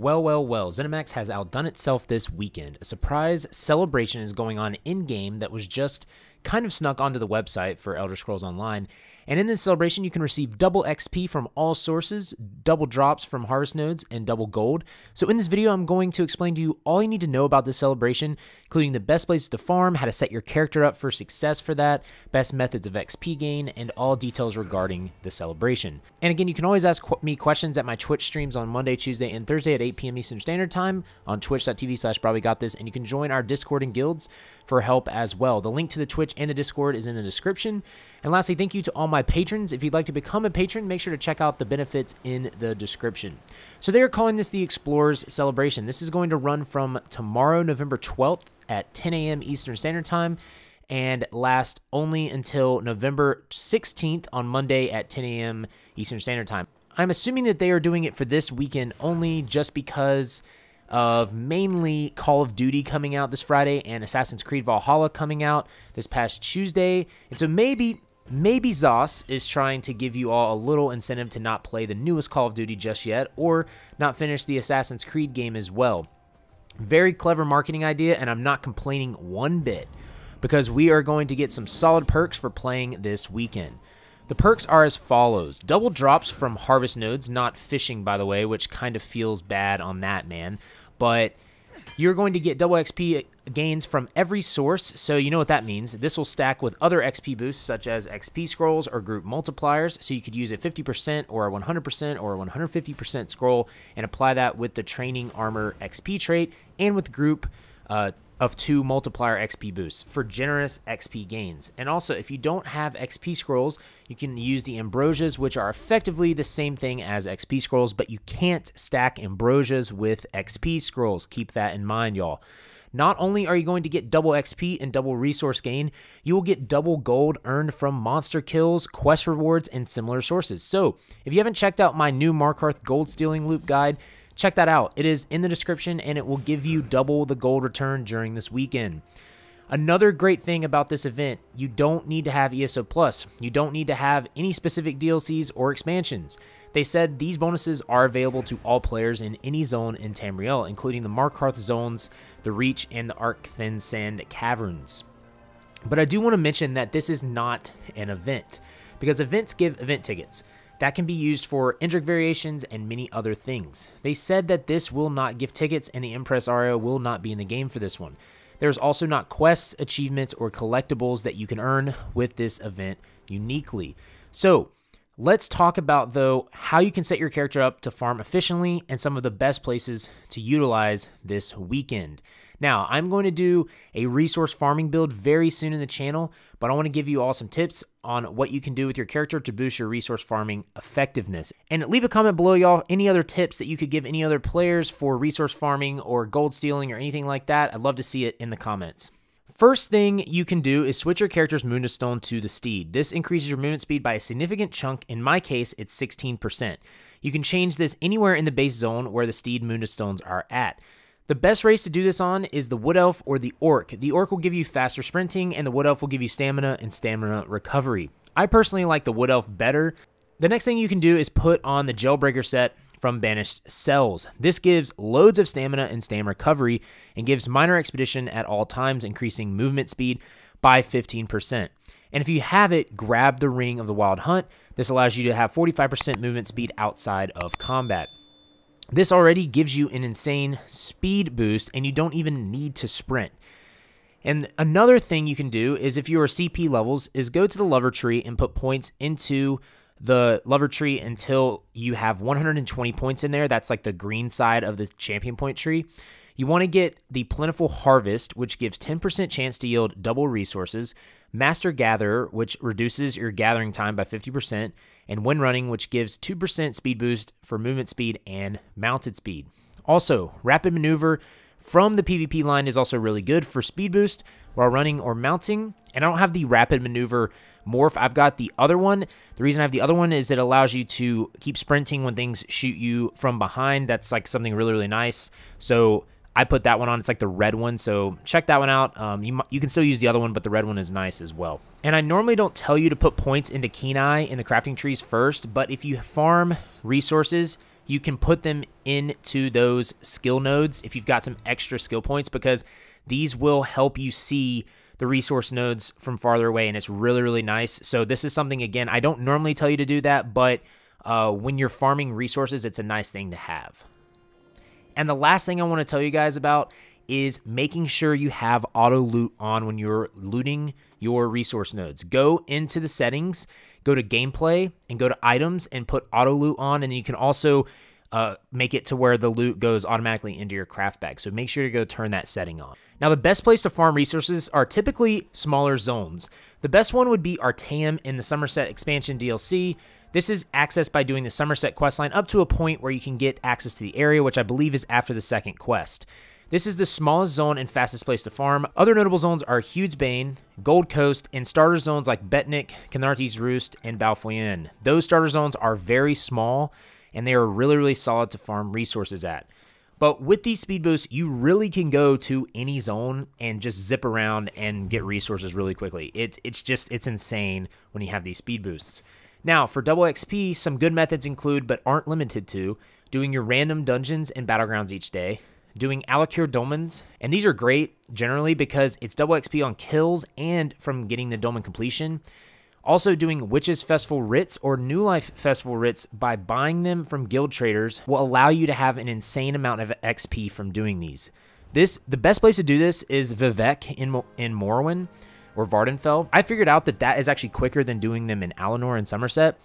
Well, well, well, ZeniMax has outdone itself this weekend. A surprise celebration is going on in game that was just kind of snuck onto the website for Elder Scrolls Online. And in this celebration, you can receive double XP from all sources, double drops from harvest nodes, and double gold. So in this video, I'm going to explain to you all you need to know about this celebration, including the best places to farm, how to set your character up for success for that, best methods of XP gain, and all details regarding the celebration. And again, you can always ask me questions at my Twitch streams on Monday, Tuesday, and Thursday at 8 p.m. Eastern Standard Time on twitch.tv slash this, and you can join our Discord and guilds for help as well. The link to the Twitch and the Discord is in the description. And lastly, thank you to all my patrons. If you'd like to become a patron, make sure to check out the benefits in the description. So they are calling this the Explorers Celebration. This is going to run from tomorrow, November 12th at 10 a.m. Eastern Standard Time and last only until November 16th on Monday at 10 a.m. Eastern Standard Time. I'm assuming that they are doing it for this weekend only just because of mainly Call of Duty coming out this Friday and Assassin's Creed Valhalla coming out this past Tuesday. And so maybe Maybe ZOS is trying to give you all a little incentive to not play the newest Call of Duty just yet, or not finish the Assassin's Creed game as well. Very clever marketing idea, and I'm not complaining one bit, because we are going to get some solid perks for playing this weekend. The perks are as follows. Double drops from harvest nodes, not fishing by the way, which kind of feels bad on that, man. But you're going to get double XP gains from every source, so you know what that means. This will stack with other XP boosts such as XP scrolls or group multipliers, so you could use a 50% or a 100% or a 150% scroll and apply that with the training armor XP trait and with group uh, of two multiplier XP boosts for generous XP gains. And also, if you don't have XP scrolls, you can use the ambrosias, which are effectively the same thing as XP scrolls, but you can't stack ambrosias with XP scrolls. Keep that in mind, y'all. Not only are you going to get double XP and double resource gain, you will get double gold earned from monster kills, quest rewards, and similar sources. So, if you haven't checked out my new Markarth gold stealing loop guide, check that out. It is in the description and it will give you double the gold return during this weekend. Another great thing about this event, you don't need to have ESO Plus. You don't need to have any specific DLCs or expansions. They said these bonuses are available to all players in any zone in Tamriel, including the Markarth zones, the Reach, and the Arkthzand Caverns. But I do want to mention that this is not an event, because events give event tickets. That can be used for Indrik variations and many other things. They said that this will not give tickets and the Impresario will not be in the game for this one. There's also not quests, achievements, or collectibles that you can earn with this event uniquely. So, let's talk about though how you can set your character up to farm efficiently and some of the best places to utilize this weekend. Now, I'm going to do a resource farming build very soon in the channel, but I want to give you all some tips on what you can do with your character to boost your resource farming effectiveness. And leave a comment below, y'all, any other tips that you could give any other players for resource farming or gold stealing or anything like that. I'd love to see it in the comments. First thing you can do is switch your character's Moonstone to the Steed. This increases your movement speed by a significant chunk. In my case, it's 16%. You can change this anywhere in the base zone where the Steed Moonstones are at. The best race to do this on is the Wood Elf or the Orc. The Orc will give you faster sprinting, and the Wood Elf will give you stamina and stamina recovery. I personally like the Wood Elf better. The next thing you can do is put on the Jailbreaker set from Banished Cells. This gives loads of stamina and stamina recovery and gives minor expedition at all times, increasing movement speed by 15%. And if you have it, grab the Ring of the Wild Hunt. This allows you to have 45% movement speed outside of combat. This already gives you an insane speed boost, and you don't even need to sprint. And another thing you can do is if you are CP levels, is go to the lover tree and put points into the lover tree until you have 120 points in there. That's like the green side of the champion point tree. You want to get the Plentiful Harvest, which gives 10% chance to yield double resources, Master Gatherer, which reduces your gathering time by 50%, and Wind Running, which gives 2% speed boost for movement speed and mounted speed. Also, Rapid Maneuver from the PvP line is also really good for speed boost while running or mounting. And I don't have the Rapid Maneuver morph. I've got the other one. The reason I have the other one is it allows you to keep sprinting when things shoot you from behind. That's like something really, really nice. So I put that one on. It's like the red one, so check that one out. Um, you you can still use the other one, but the red one is nice as well. And I normally don't tell you to put points into Eye in the crafting trees first, but if you farm resources, you can put them into those skill nodes if you've got some extra skill points because these will help you see the resource nodes from farther away and it's really really nice so this is something again i don't normally tell you to do that but uh, when you're farming resources it's a nice thing to have and the last thing i want to tell you guys about is making sure you have auto loot on when you're looting your resource nodes. Go into the settings, go to gameplay, and go to items and put auto loot on. And you can also uh, make it to where the loot goes automatically into your craft bag. So make sure to go turn that setting on. Now, the best place to farm resources are typically smaller zones. The best one would be Artaeum in the Somerset expansion DLC. This is accessed by doing the Somerset questline up to a point where you can get access to the area, which I believe is after the second quest. This is the smallest zone and fastest place to farm. Other notable zones are Bane, Gold Coast, and starter zones like Betnikh, Khenarthi's Roost, and Bal Foyen. Those starter zones are very small, and they are really, really solid to farm resources at. But with these speed boosts, you really can go to any zone and just zip around and get resources really quickly. It, it's just, it's insane when you have these speed boosts. Now, for double XP, some good methods include, but aren't limited to, doing your random dungeons and battlegrounds each day, doing Alik'r Dolmens, and these are great generally because it's double XP on kills and from getting the dolmen completion. Also, doing Witches Festival writs or New Life Festival writs by buying them from guild traders will allow you to have an insane amount of XP from doing these. This the best place to do this is Vivec in in Morrowind or Vvardenfell. I figured out that that is actually quicker than doing them in Alinor and Somerset.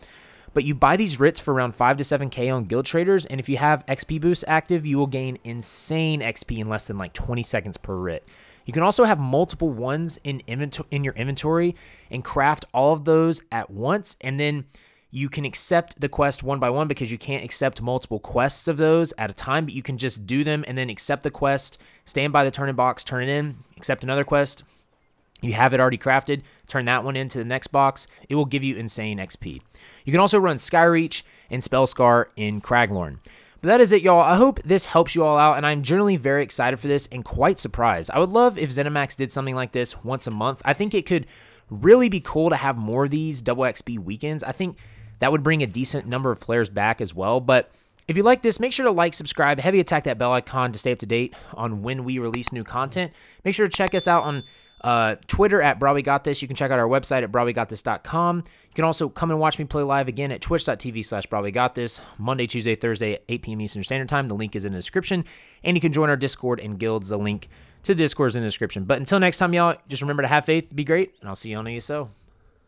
But you buy these writs for around 5 to 7k on guild traders, and if you have XP boost active, you will gain insane XP in less than like 20 seconds per writ. You can also have multiple ones in inventory in your inventory and craft all of those at once, and then you can accept the quest one by one because you can't accept multiple quests of those at a time, but you can just do them and then accept the quest, stand by the turn-in box, turn it in, accept another quest, you have it already crafted, turn that one into the next box. It will give you insane XP. You can also run Skyreach and Spellscar in Craglorn. But that is it, y'all. I hope this helps you all out, and I'm generally very excited for this and quite surprised. I would love if ZeniMax did something like this once a month. I think it could really be cool to have more of these double XP weekends. I think that would bring a decent number of players back as well. But if you like this, make sure to like, subscribe, heavy attack that bell icon to stay up to date on when we release new content. Make sure to check us out on uh, Twitter at Brah We Got This. You can check out our website at BrahWeGotThis.com. You can also come and watch me play live again at twitch.tv slash Brah We Got This, Monday, Tuesday, Thursday at 8 p.m. Eastern Standard Time. The link is in the description. And you can join our Discord and guilds. The link to Discord is in the description. But until next time, y'all, just remember to have faith, be great, and I'll see you on ESO.